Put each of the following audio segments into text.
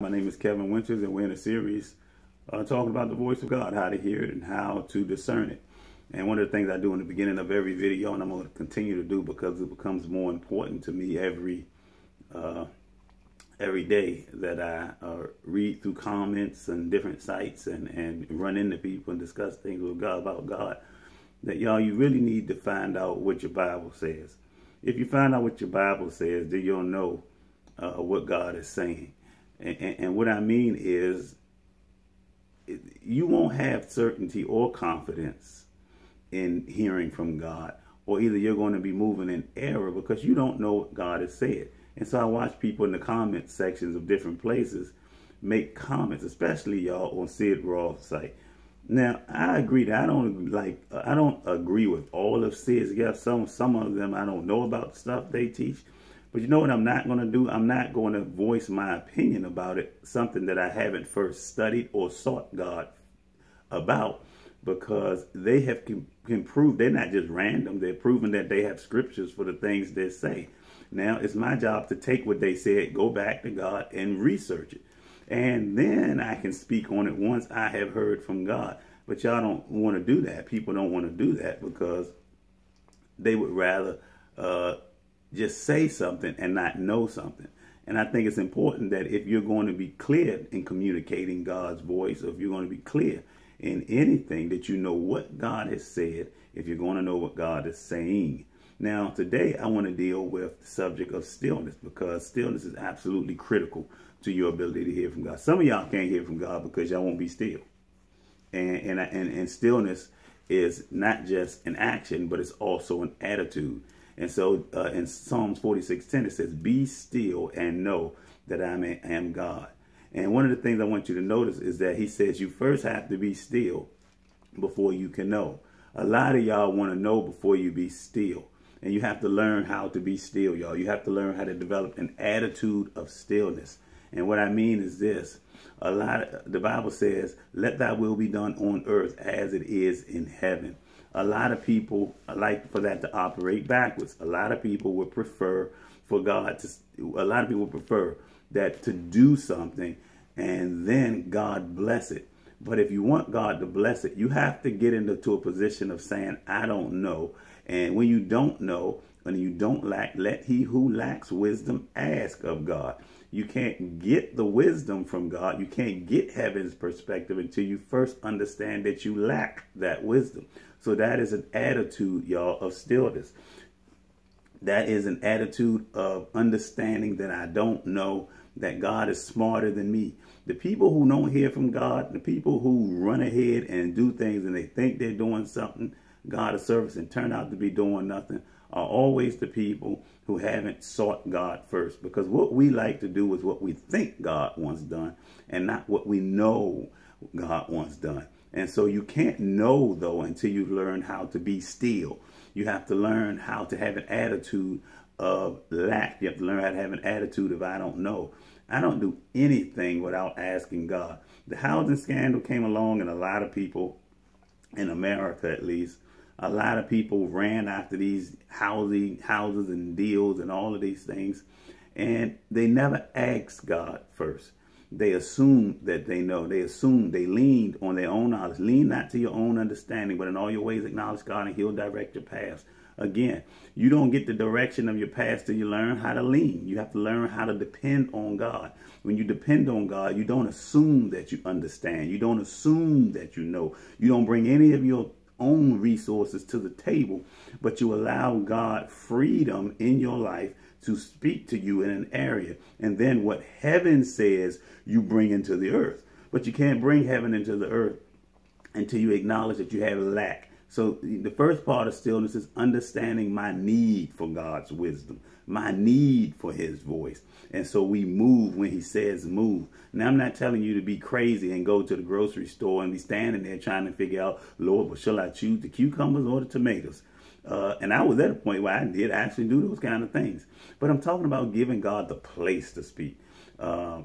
My name is Kevin Winters, and we're in a series uh, talking about the voice of God, how to hear it and how to discern it. And one of the things I do in the beginning of every video, and I'm going to continue to do because it becomes more important to me every uh, every day that I uh, read through comments and different sites and, and run into people and discuss things with God about God, that y'all, you really need to find out what your Bible says. If you find out what your Bible says, then you'll know uh, what God is saying. And, and, what I mean is, you won't have certainty or confidence in hearing from God, or either you're going to be moving in error because you don't know what God has said. And so I watch people in the comment sections of different places make comments, especially y'all on Sid Roth's site. Now I agree that I don't like I don't agree with all of Sid's. Yeah, some some of them I don't know about the stuff they teach. But you know what I'm not going to do? I'm not going to voice my opinion about it, something that I haven't first studied or sought God about, because they have can prove they're not just random. They're proven that they have scriptures for the things they say. Now it's my job to take what they said, go back to God and research it. And then I can speak on it once I have heard from God. But y'all don't want to do that. People don't want to do that because they would rather uh, just say something and not know something. And I think it's important that if you're going to be clear in communicating God's voice, or if you're going to be clear in anything, that you know what God has said, if you're going to know what God is saying. Now, today I want to deal with the subject of stillness because stillness is absolutely critical to your ability to hear from God. Some of y'all can't hear from God because y'all won't be still. And, and, and, and stillness is not just an action, but it's also an attitude. And so uh, in Psalms 46:10, it says, Be still and know that I am God. And one of the things I want you to notice is that he says you first have to be still before you can know. A lot of y'all want to know before you be still. And you have to learn how to be still, y'all. You have to learn how to develop an attitude of stillness. And what I mean is this. A lot of, the Bible says, let thy will be done on earth as it is in heaven a lot of people like for that to operate backwards. A lot of people would prefer for God to, a lot of people prefer that to do something and then God bless it. But if you want God to bless it, you have to get into a position of saying, I don't know. And when you don't know, when you don't lack, let he who lacks wisdom ask of God. You can't get the wisdom from God. You can't get heaven's perspective until you first understand that you lack that wisdom. So that is an attitude, y'all, of stillness. That is an attitude of understanding that I don't know that God is smarter than me. The people who don't hear from God, the people who run ahead and do things and they think they're doing something, God of service, and turn out to be doing nothing, are always the people who haven't sought God first. Because what we like to do is what we think God wants done and not what we know God wants done. And so you can't know, though, until you learn how to be still. You have to learn how to have an attitude of lack. You have to learn how to have an attitude of I don't know. I don't do anything without asking God. The housing scandal came along and a lot of people, in America at least, a lot of people ran after these housing houses and deals and all of these things. And they never asked God first they assume that they know. They assume they leaned on their own knowledge. Lean not to your own understanding, but in all your ways acknowledge God and he'll direct your paths. Again, you don't get the direction of your path till you learn how to lean. You have to learn how to depend on God. When you depend on God, you don't assume that you understand. You don't assume that you know. You don't bring any of your own resources to the table, but you allow God freedom in your life to speak to you in an area. And then what heaven says, you bring into the earth. But you can't bring heaven into the earth until you acknowledge that you have a lack. So the first part of stillness is understanding my need for God's wisdom, my need for his voice. And so we move when he says move. Now, I'm not telling you to be crazy and go to the grocery store and be standing there trying to figure out, Lord, what shall I choose, the cucumbers or the tomatoes? Uh, and I was at a point where I did actually do those kind of things. But I'm talking about giving God the place to speak. Uh,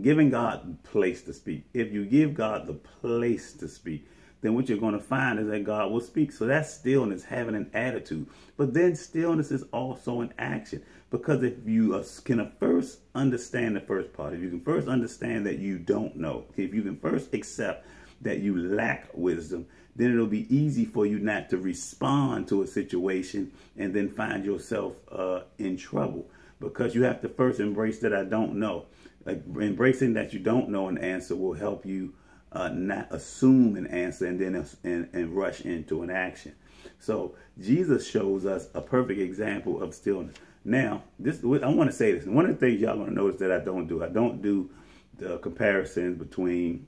giving God place to speak. If you give God the place to speak, then what you're going to find is that God will speak. So that's stillness, having an attitude. But then stillness is also an action. Because if you uh, can first understand the first part, if you can first understand that you don't know, if you can first accept that you lack wisdom, then it'll be easy for you not to respond to a situation and then find yourself uh, in trouble because you have to first embrace that I don't know. Like embracing that you don't know an answer will help you uh, not assume an answer and then and, and rush into an action. So Jesus shows us a perfect example of stillness. Now, this I want to say this. One of the things y'all going to notice that I don't do, I don't do the comparisons between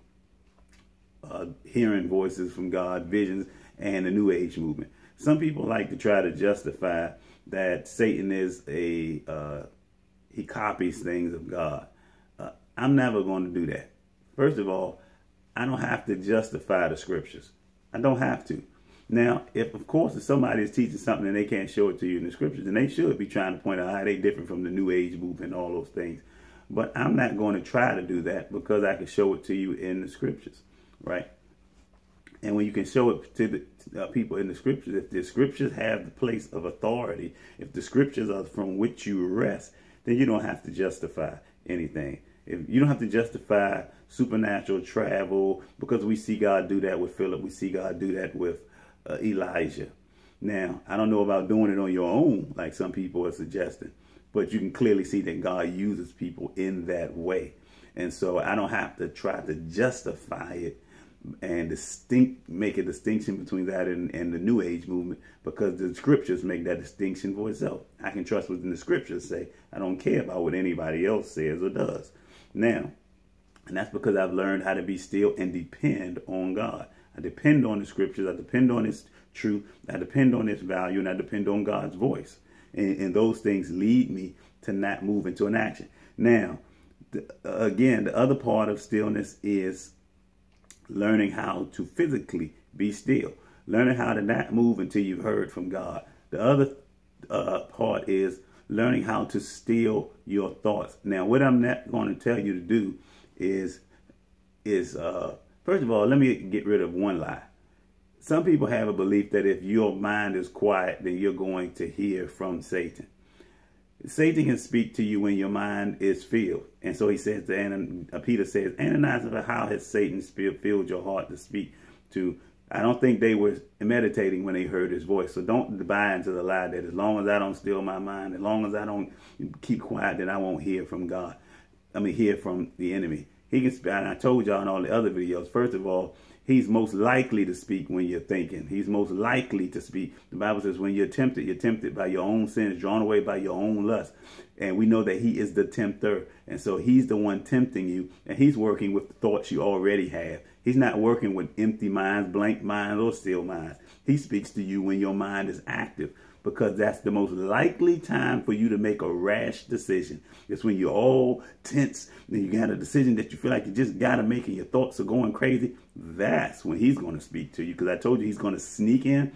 uh, hearing voices from God, visions, and the New Age movement. Some people like to try to justify that Satan is a uh, he copies things of God. Uh, I'm never going to do that. First of all, I don't have to justify the scriptures. I don't have to. Now, if of course if somebody is teaching something and they can't show it to you in the scriptures, then they should be trying to point out how they different from the New Age movement and all those things. But I'm not going to try to do that because I can show it to you in the scriptures, right? And when you can show it to the people in the scriptures, if the scriptures have the place of authority, if the scriptures are from which you rest, then you don't have to justify anything. If you don't have to justify supernatural travel because we see God do that with Philip, we see God do that with uh, Elijah. Now, I don't know about doing it on your own, like some people are suggesting, but you can clearly see that God uses people in that way. And so I don't have to try to justify it and distinct make a distinction between that and, and the new age movement because the scriptures make that distinction for itself. I can trust what the scriptures say. I don't care about what anybody else says or does. Now, and that's because I've learned how to be still and depend on God. I depend on the scriptures. I depend on His truth. I depend on His value, and I depend on God's voice. And, and those things lead me to not move into an action. Now, the, again, the other part of stillness is learning how to physically be still, learning how to not move until you've heard from God. The other uh, part is learning how to still your thoughts. Now, what I'm not going to tell you to do is, is uh, first of all, let me get rid of one lie. Some people have a belief that if your mind is quiet, then you're going to hear from Satan. Satan can speak to you when your mind is filled. And so he says to Anan, uh, Peter says, Ananias, how has Satan filled your heart to speak to? I don't think they were meditating when they heard his voice. So don't buy into the lie that as long as I don't steal my mind, as long as I don't keep quiet, then I won't hear from God. I mean, hear from the enemy. He can speak. And I told y'all in all the other videos, first of all, He's most likely to speak when you're thinking. He's most likely to speak. The Bible says when you're tempted, you're tempted by your own sins, drawn away by your own lust. And we know that he is the tempter. And so he's the one tempting you. And he's working with the thoughts you already have. He's not working with empty minds, blank minds, or still minds. He speaks to you when your mind is active because that's the most likely time for you to make a rash decision. It's when you're all tense and you got a decision that you feel like you just got to make and your thoughts are going crazy. That's when he's going to speak to you because I told you he's going to sneak in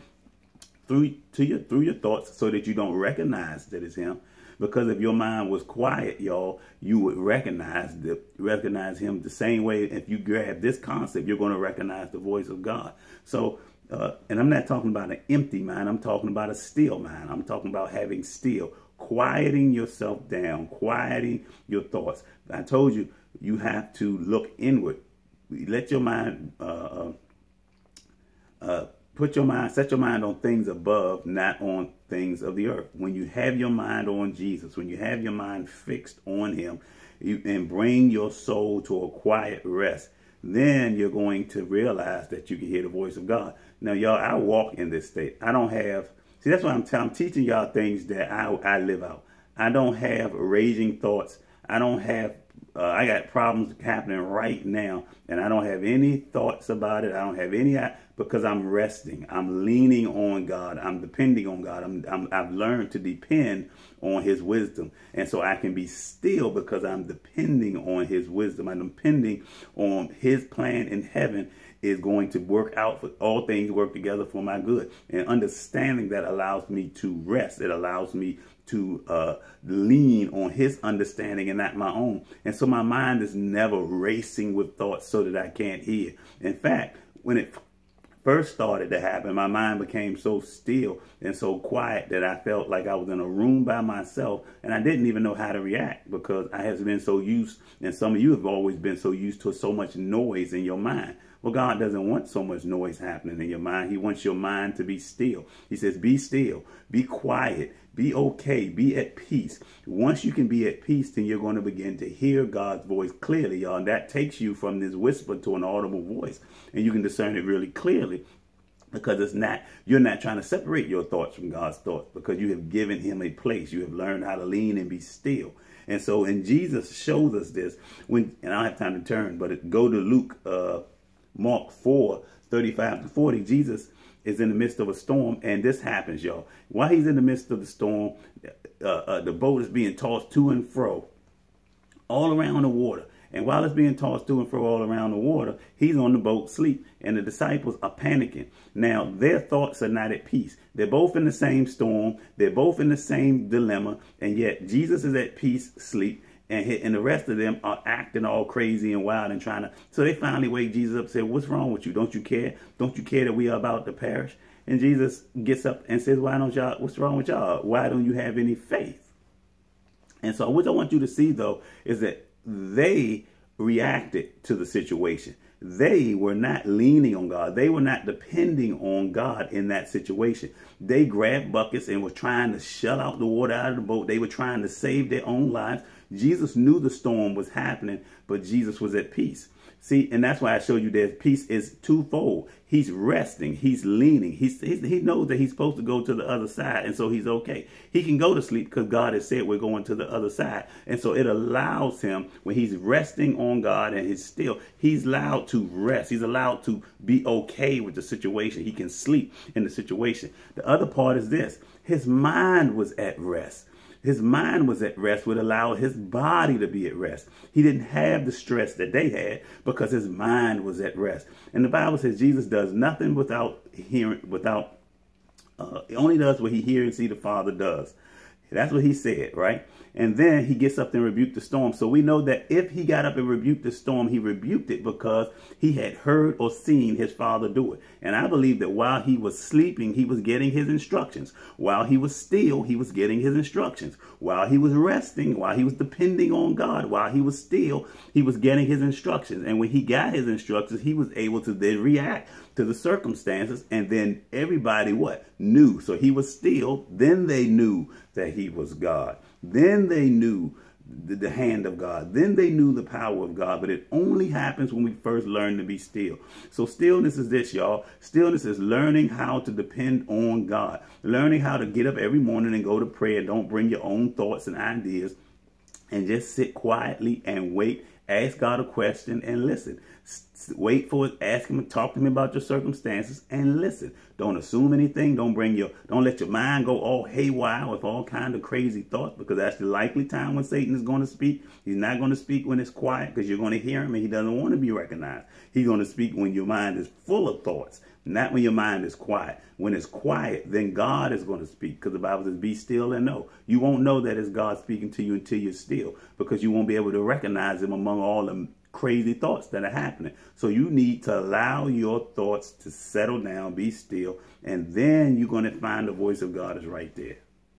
through to your through your thoughts so that you don't recognize that it's him. Because if your mind was quiet, y'all, you would recognize the recognize him the same way. If you grab this concept, you're going to recognize the voice of God. So uh, and I'm not talking about an empty mind. I'm talking about a still mind. I'm talking about having still, quieting yourself down, quieting your thoughts. I told you, you have to look inward. Let your mind, uh, uh, uh, put your mind, set your mind on things above, not on things of the earth. When you have your mind on Jesus, when you have your mind fixed on him, you, and bring your soul to a quiet rest, then you're going to realize that you can hear the voice of God. Now, y'all, I walk in this state. I don't have, see, that's why I'm, I'm teaching y'all things that I, I live out. I don't have raging thoughts. I don't have, uh, I got problems happening right now, and I don't have any thoughts about it. I don't have any, because I'm resting. I'm leaning on God. I'm depending on God. I'm, I'm, I've learned to depend on his wisdom. And so I can be still because I'm depending on his wisdom. I'm depending on his plan in heaven is going to work out for all things work together for my good. And understanding that allows me to rest. It allows me to uh, lean on his understanding and not my own. And so my mind is never racing with thoughts so that I can't hear. In fact, when it first started to happen, my mind became so still and so quiet that I felt like I was in a room by myself and I didn't even know how to react because I have been so used, and some of you have always been so used to so much noise in your mind. Well, God doesn't want so much noise happening in your mind. He wants your mind to be still. He says, be still, be quiet, be okay, be at peace. Once you can be at peace, then you're going to begin to hear God's voice clearly, y'all. And that takes you from this whisper to an audible voice. And you can discern it really clearly because it's not you're not trying to separate your thoughts from God's thoughts because you have given him a place you have learned how to lean and be still and so and Jesus shows us this when and I don't have time to turn but go to Luke uh Mark 4, 35 to 40, Jesus is in the midst of a storm, and this happens, y'all. While he's in the midst of the storm, uh, uh, the boat is being tossed to and fro all around the water. And while it's being tossed to and fro all around the water, he's on the boat sleep, and the disciples are panicking. Now, their thoughts are not at peace. They're both in the same storm. They're both in the same dilemma, and yet Jesus is at peace, sleep, and and the rest of them are acting all crazy and wild and trying to. So they finally wake Jesus up and say, "What's wrong with you? Don't you care? Don't you care that we are about to perish?" And Jesus gets up and says, "Why don't y'all? What's wrong with y'all? Why don't you have any faith?" And so, what I want you to see though is that they reacted to the situation. They were not leaning on God. They were not depending on God in that situation. They grabbed buckets and were trying to shut out the water out of the boat. They were trying to save their own lives. Jesus knew the storm was happening, but Jesus was at peace. See, and that's why I showed you that peace is twofold. He's resting. He's leaning. He's, he's, he knows that he's supposed to go to the other side, and so he's okay. He can go to sleep because God has said we're going to the other side. And so it allows him, when he's resting on God and he's still, he's allowed to rest. He's allowed to be okay with the situation. He can sleep in the situation. The other part is this. His mind was at rest. His mind was at rest, would allow his body to be at rest. He didn't have the stress that they had because his mind was at rest. And the Bible says Jesus does nothing without hearing, without, uh, only does what he hears and see the Father does. That's what he said, right? And then he gets up and rebuked the storm. So we know that if he got up and rebuked the storm, he rebuked it because he had heard or seen his father do it. And I believe that while he was sleeping, he was getting his instructions. While he was still, he was getting his instructions. While he was resting, while he was depending on God, while he was still, he was getting his instructions. And when he got his instructions, he was able to then react to the circumstances. And then everybody what? Knew. So he was still, then they knew that he was God. Then they knew the, the, hand of God. Then they knew the power of God. But it only happens when we first learn to be still. So stillness is this, y'all. Stillness is learning how to depend on God. Learning how to get up every morning and go to prayer. Don't bring your own thoughts and ideas. And just sit quietly and wait. Ask God a question and listen. Wait for it. Ask him. Talk to him about your circumstances and listen. Don't assume anything. Don't bring your. Don't let your mind go all haywire with all kind of crazy thoughts because that's the likely time when Satan is going to speak. He's not going to speak when it's quiet because you're going to hear him and he doesn't want to be recognized. He's going to speak when your mind is full of thoughts, not when your mind is quiet. When it's quiet, then God is going to speak because the Bible says, "Be still and know." You won't know that it's God speaking to you until you're still because you won't be able to recognize him among all the crazy thoughts that are happening. So you need to allow your thoughts to settle down, be still, and then you're going to find the voice of God is right there.